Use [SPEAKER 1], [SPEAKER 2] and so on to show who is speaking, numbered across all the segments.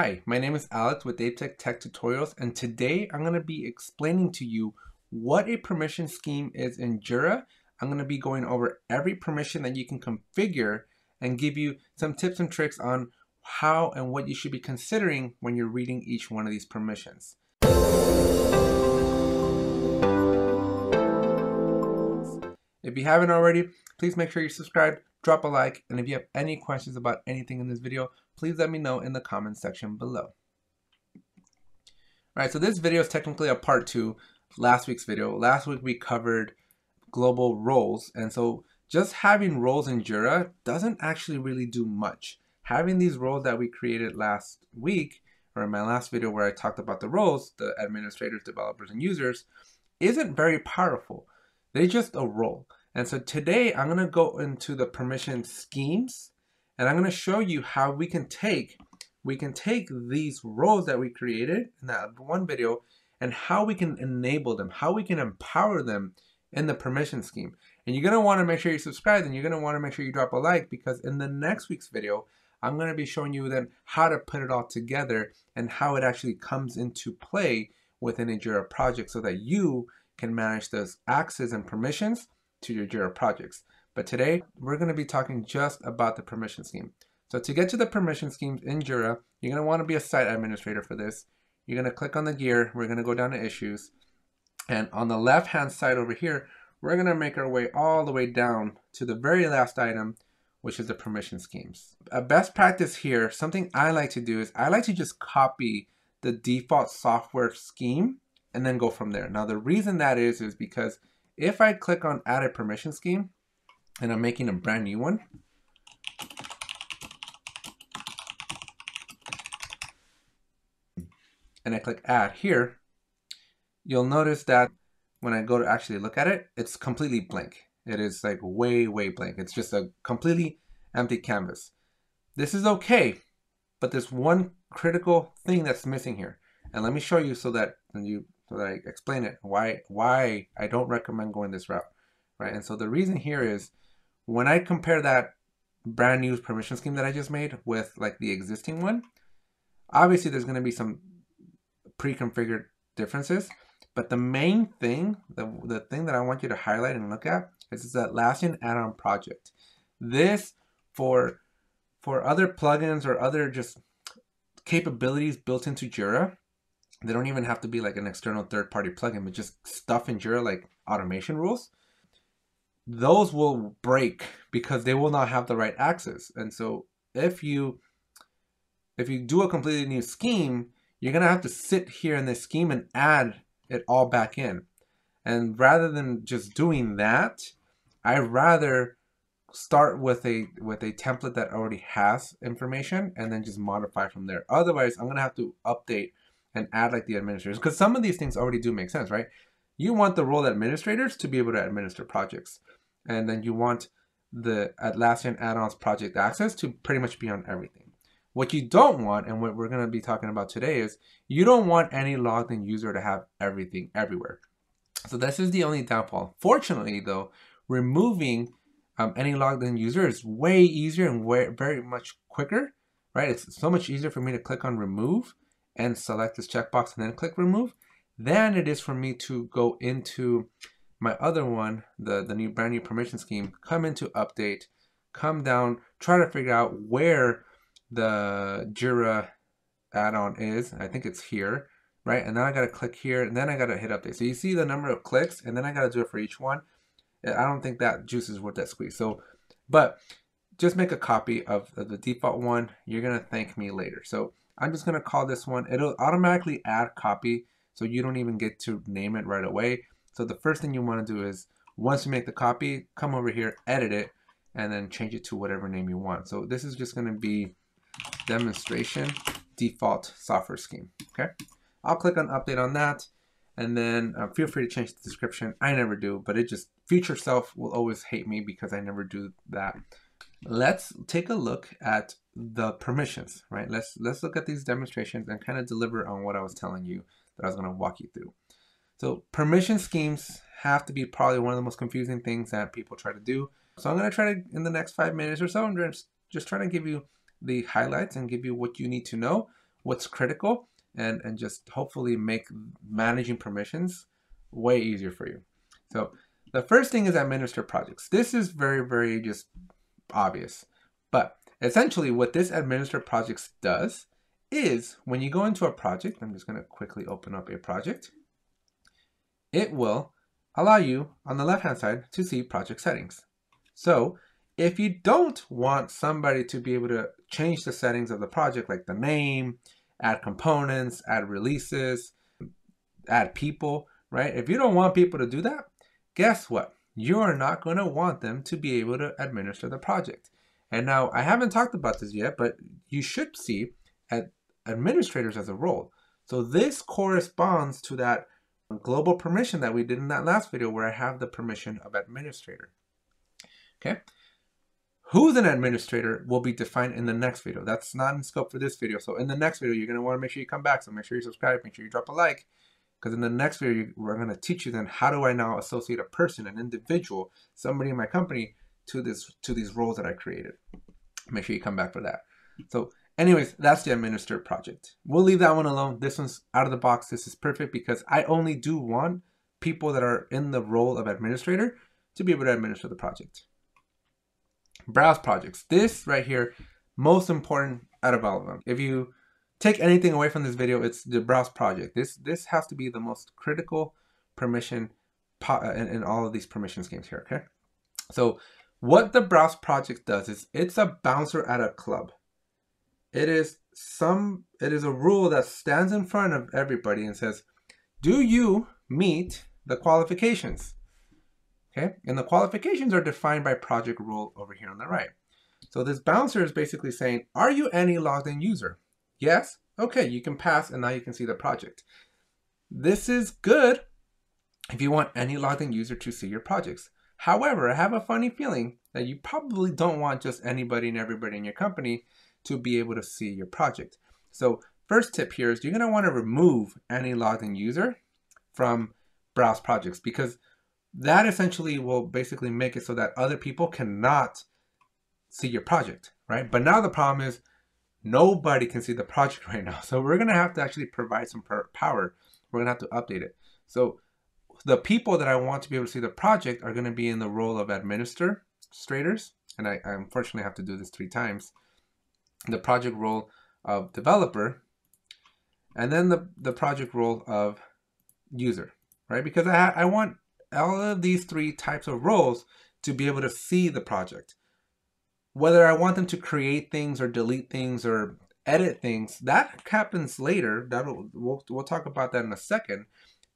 [SPEAKER 1] Hi, my name is Alex with Apetech Tech Tutorials and today I'm going to be explaining to you what a permission scheme is in Jira. I'm going to be going over every permission that you can configure and give you some tips and tricks on how and what you should be considering when you're reading each one of these permissions. If you haven't already, please make sure you're subscribed, drop a like, and if you have any questions about anything in this video, please let me know in the comments section below. Alright, so this video is technically a part two last week's video. Last week we covered global roles, and so just having roles in Jira doesn't actually really do much. Having these roles that we created last week, or in my last video where I talked about the roles, the administrators, developers, and users, isn't very powerful. They're just a role. And so today I'm going to go into the permission schemes and I'm going to show you how we can take we can take these roles that we created in that one video and how we can enable them, how we can empower them in the permission scheme. And you're going to want to make sure you subscribe and you're going to want to make sure you drop a like because in the next week's video, I'm going to be showing you then how to put it all together and how it actually comes into play within a Jira project so that you can manage those access and permissions to your Jira projects. But today, we're going to be talking just about the permission scheme. So to get to the permission schemes in Jira, you're going to want to be a site administrator for this. You're going to click on the gear. We're going to go down to issues. And on the left-hand side over here, we're going to make our way all the way down to the very last item, which is the permission schemes. A best practice here, something I like to do is I like to just copy the default software scheme and then go from there. Now the reason that is, is because if I click on add a permission scheme and I'm making a brand new one, and I click add here, you'll notice that when I go to actually look at it, it's completely blank. It is like way, way blank. It's just a completely empty canvas. This is okay, but there's one critical thing that's missing here. And let me show you so that you so that I explain it why why I don't recommend going this route, right? And so the reason here is when I compare that brand new permission scheme that I just made with like the existing one, obviously there's going to be some pre-configured differences, but the main thing, the, the thing that I want you to highlight and look at is that Atlassian add-on project. This for for other plugins or other just capabilities built into Jira, they don't even have to be like an external third party plugin, but just stuff in Jira like automation rules. Those will break because they will not have the right access. And so if you if you do a completely new scheme, you're gonna have to sit here in this scheme and add it all back in. And rather than just doing that, I rather start with a with a template that already has information and then just modify from there. Otherwise, I'm gonna have to update and add like the administrators because some of these things already do make sense, right? You want the role administrators to be able to administer projects, and then you want the Atlassian add-ons project access to pretty much be on everything. What you don't want, and what we're going to be talking about today, is you don't want any logged in user to have everything everywhere. So this is the only downfall. Fortunately, though, removing um, any logged in user is way easier and way, very much quicker, right? It's so much easier for me to click on remove and select this checkbox and then click remove than it is for me to go into my other one, the, the new brand new permission scheme, come into update, come down, try to figure out where the Jira add-on is. I think it's here, right? And then I got to click here and then I got to hit update. So you see the number of clicks and then I got to do it for each one. I don't think that juice is worth that squeeze. So, but just make a copy of the default one. You're to thank me later. So I'm just to call this one. It'll automatically add copy, so you don't even get to name it right away. So the first thing you want to do is once you make the copy, come over here, edit it, and then change it to whatever name you want. So this is just going to be demonstration default software scheme. Okay, I'll click on update on that, and then uh, feel free to change the description. I never do, but it just future self will always hate me because I never do that. Let's take a look at the permissions, right? Let's let's look at these demonstrations and kind of deliver on what I was telling you that I was going to walk you through. So permission schemes have to be probably one of the most confusing things that people try to do. So I'm going to try to, in the next five minutes or so, I'm just, just trying to give you the highlights and give you what you need to know what's critical and, and just hopefully make managing permissions way easier for you. So the first thing is administer projects. This is very, very just obvious. But essentially what this administer projects does is when you go into a project, I'm just going to quickly open up a project. It will allow you on the left hand side to see project settings. So if you don't want somebody to be able to change the settings of the project, like the name, add components, add releases, add people, right? If you don't want people to do that, guess what? You are not going to want them to be able to administer the project. And now I haven't talked about this yet, but you should see at administrators as a role. So this corresponds to that global permission that we did in that last video where I have the permission of administrator. Okay. Who's an administrator will be defined in the next video. That's not in scope for this video. So in the next video, you're going to want to make sure you come back. So make sure you subscribe, make sure you drop a like. Because in the next video, we're going to teach you then how do I now associate a person, an individual, somebody in my company to this to these roles that I created. Make sure you come back for that. So anyways, that's the administer project. We'll leave that one alone. This one's out of the box. This is perfect because I only do want people that are in the role of administrator to be able to administer the project browse projects. This right here, most important out of all of them. If you take anything away from this video, it's the browse project. This this has to be the most critical permission uh, in, in all of these permission schemes here, okay? So what the browse project does is it's a bouncer at a club. It is some it is a rule that stands in front of everybody and says, do you meet the qualifications? Okay, and the qualifications are defined by project rule over here on the right. So this bouncer is basically saying, are you any logged in user? Yes, okay, you can pass and now you can see the project. This is good if you want any logged in user to see your projects. However, I have a funny feeling that you probably don't want just anybody and everybody in your company to be able to see your project. So first tip here is you're gonna wanna remove any logged in user from browse projects because that essentially will basically make it so that other people cannot see your project, right? But now the problem is nobody can see the project right now. So we're going to have to actually provide some power. We're going to have to update it. So the people that I want to be able to see the project are going to be in the role of administrators. And I, I unfortunately have to do this three times. The project role of developer. And then the, the project role of user, right? Because I, I want all of these three types of roles to be able to see the project. Whether I want them to create things or delete things or edit things, that happens later. That'll we'll, we'll talk about that in a second.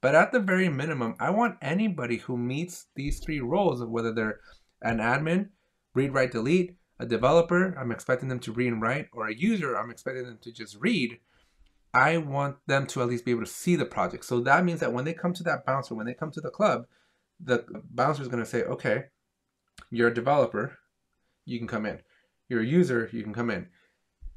[SPEAKER 1] But at the very minimum, I want anybody who meets these three roles whether they're an admin, read, write, delete, a developer, I'm expecting them to read and write, or a user, I'm expecting them to just read. I want them to at least be able to see the project. So that means that when they come to that bouncer, when they come to the club, the bouncer is going to say, okay, you're a developer, you can come in. You're a user, you can come in.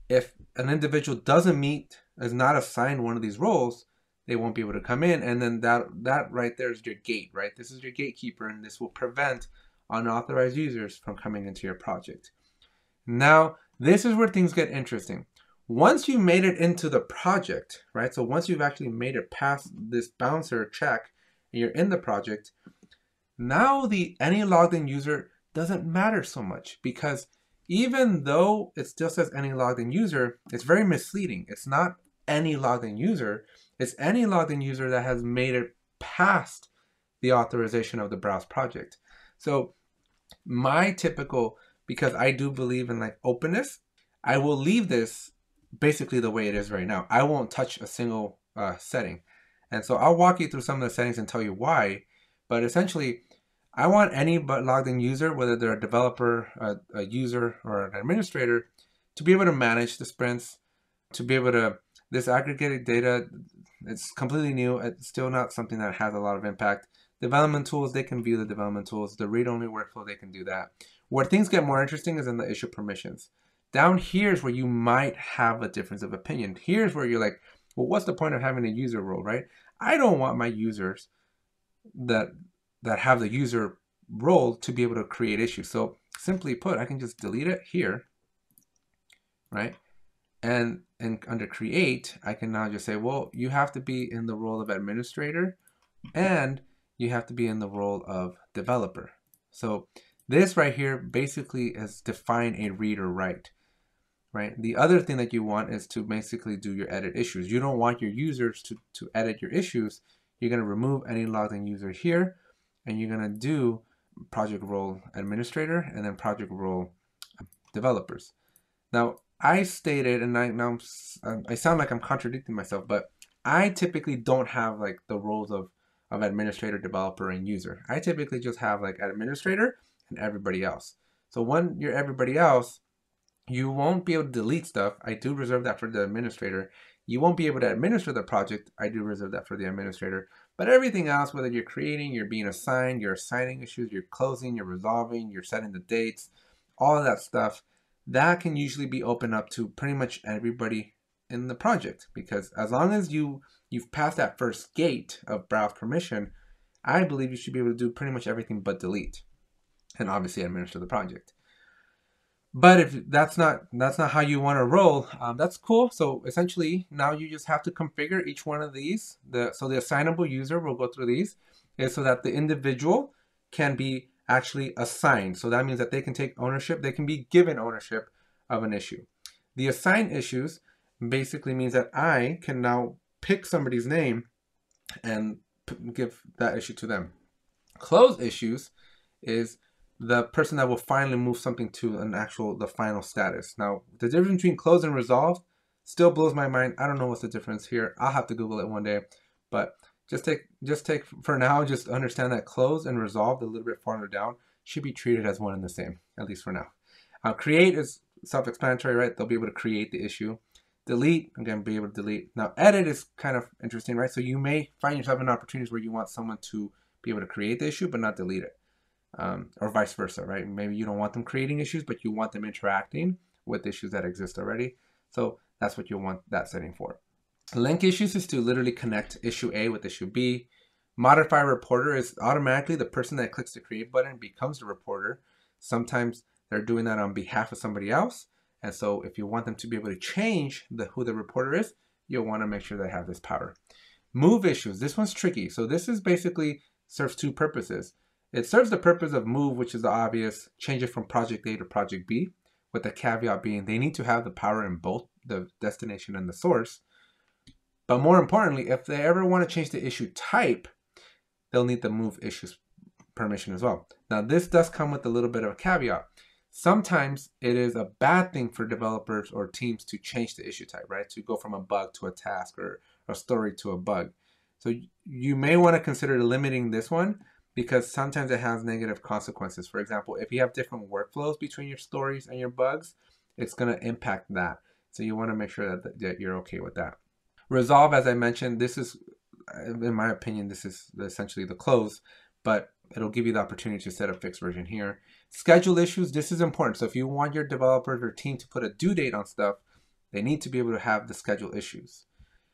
[SPEAKER 1] If an individual doesn't meet, is not assigned one of these roles, they won't be able to come in. And then that that right there is your gate, right? This is your gatekeeper, and this will prevent unauthorized users from coming into your project. Now, this is where things get interesting. Once you made it into the project, right? So once you've actually made it past this bouncer check and you're in the project, now the any logged in user doesn't matter so much because even though it still says any logged in user, it's very misleading. It's not any logged in user, it's any logged in user that has made it past the authorization of the browse project. So my typical, because I do believe in like openness, I will leave this basically the way it is right now. I won't touch a single uh, setting. And so I'll walk you through some of the settings and tell you why. But essentially, I want any but logged in user, whether they're a developer, a, a, user, or an administrator, to be able to manage the sprints, to be able to, this aggregated data, it's completely new. It's still not something that has a lot of impact. Development tools, they can view the development tools. The read-only workflow, they can do that. Where things get more interesting is in the issue permissions. Down here is where you might have a difference of opinion. Here's where you're like, well, what's the point of having a user role, right? I don't want my users that that have the user role to be able to create issues. So simply put, I can just delete it here, right? And and under create, I can now just say, well, you have to be in the role of administrator and you have to be in the role of developer. So this right here basically is define a read or write, right? The other thing that you want is to basically do your edit issues. You don't want your users to, to edit your issues. You're gonna remove any logged in user here and you're gonna do project role administrator and then project role developers. Now, I stated, and I now um, I sound like I'm contradicting myself, but I typically don't have like the roles of of administrator, developer, and user. I typically just have like administrator and everybody else. So when you're everybody else, you won't be able to delete stuff. I do reserve that for the administrator. You won't be able to administer the project. I do reserve that for the administrator. But everything else, whether you're creating, you're being assigned, you're assigning issues, you're closing, you're resolving, you're setting the dates, all of that stuff, that can usually be opened up to pretty much everybody in the project. Because as long as you you've passed that first gate of browse permission, I believe you should be able to do pretty much everything but delete and obviously administer the project. But if that's not that's not how you want to roll, um, that's cool. So essentially, now you just have to configure each one of these. The so the assignable user will go through these, is so that the individual can be actually assigned. So that means that they can take ownership. They can be given ownership of an issue. The assigned issues basically means that I can now pick somebody's name and give that issue to them. Closed issues is the person that will finally move something to an actual the final status. Now, the difference between close and resolve still blows my mind. I don't know what's the difference here. I'll have to Google it one day. But just take just take for now, just understand that close and resolve a little bit farther down should be treated as one and the same, at least for now. Uh, create is self-explanatory, right? They'll be able to create the issue. Delete, again, be able to delete. Now, edit is kind of interesting, right? So you may find yourself in opportunities where you want someone to be able to create the issue, but not delete it um, or vice versa, right? Maybe you don't want them creating issues, but you want them interacting with issues that exist already. So that's what you want that setting for. Link issues is to literally connect issue A with issue B. Modify reporter is automatically the person that clicks the create button becomes the reporter. Sometimes they're doing that on behalf of somebody else. And so if you want them to be able to change the who the reporter is, you'll want to make sure they have this power. Move issues. This one's tricky. So this is basically serves two purposes. It serves the purpose of move, which is the obvious, change it from project A to project B, with the caveat being they need to have the power in both the destination and the source. But more importantly, if they ever want to change the issue type, they'll need the move issues permission as well. Now, this does come with a little bit of a caveat. Sometimes it is a bad thing for developers or teams to change the issue type, right? To go from a bug to a task or a story to a bug. So you may want to consider limiting this one because sometimes it has negative consequences. For example, if you have different workflows between your stories and your bugs, it's going to impact that. So you want to make sure that, that you're okay with that. Resolve, as I mentioned, this is, in my opinion, this is essentially the close, but it'll give you the opportunity to set a fixed version here. Schedule issues, this is important. So if you want your developers or team to put a due date on stuff, they need to be able to have the schedule issues.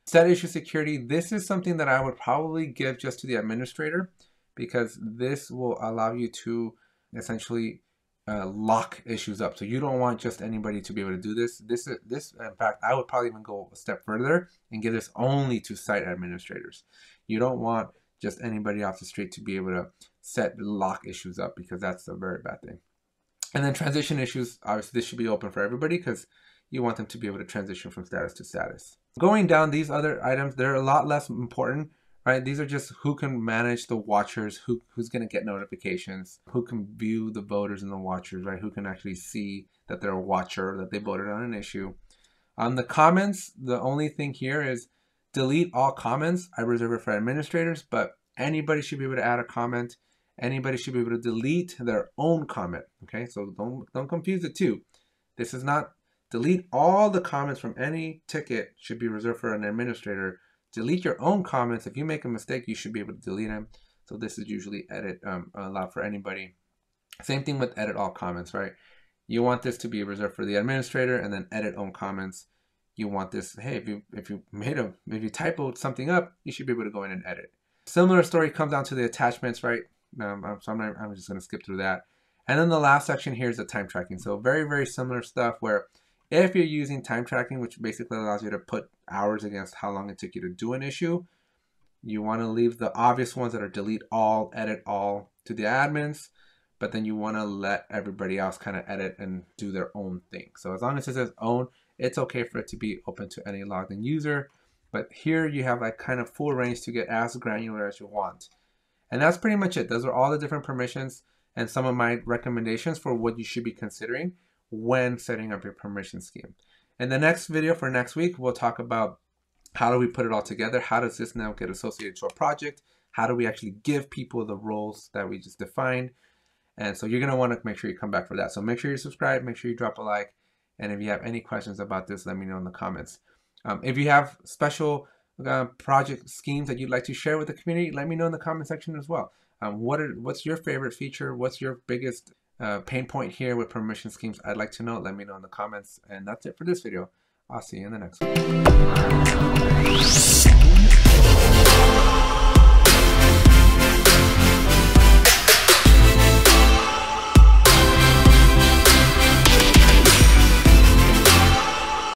[SPEAKER 1] Set issue security, this is something that I would probably give just to the administrator because this will allow you to essentially uh, lock issues up. So you don't want just anybody to be able to do this. This, is this, in fact, I would probably even go a step further and give this only to site administrators. You don't want just anybody off the street to be able to set lock issues up because that's a very bad thing. And then transition issues, obviously this should be open for everybody because you want them to be able to transition from status to status. Going down these other items, they're a lot less important right? These are just who can manage the watchers, who who's going to get notifications, who can view the voters and the watchers, right? Who can actually see that they're a watcher, that they voted on an issue. On the comments, the only thing here is delete all comments. I reserve it for administrators, but anybody should be able to add a comment. Anybody should be able to delete their own comment. Okay, so don't don't confuse the two. This is not delete all the comments from any ticket should be reserved for an administrator delete your own comments. If you make a mistake, you should be able to delete them. So this is usually edit um, allowed for anybody. Same thing with edit all comments, right? You want this to be reserved for the administrator and then edit own comments. You want this, hey, if you if you made a if you typoed something up, you should be able to go in and edit. Similar story comes down to the attachments, right? Um, so I'm, not, I'm just gonna skip through that. And then the last section here is the time tracking. So very, very similar stuff where If you're using time tracking, which basically allows you to put hours against how long it took you to do an issue, you want to leave the obvious ones that are delete all, edit all to the admins, but then you want to let everybody else kind of edit and do their own thing. So as long as it says own, it's okay for it to be open to any logged in user. But here you have like kind of full range to get as granular as you want. And that's pretty much it. Those are all the different permissions and some of my recommendations for what you should be considering when setting up your permission scheme. In the next video for next week, we'll talk about how do we put it all together? How does this now get associated to a project? How do we actually give people the roles that we just defined? And so you're going to want to make sure you come back for that. So make sure you subscribe, make sure you drop a like. And if you have any questions about this, let me know in the comments. Um, if you have special uh, project schemes that you'd like to share with the community, let me know in the comment section as well. Um, what are, what's your favorite feature? What's your biggest uh, pain point here with permission schemes I'd like to know, let me know in the comments. And that's it for this video. I'll see you in the next one.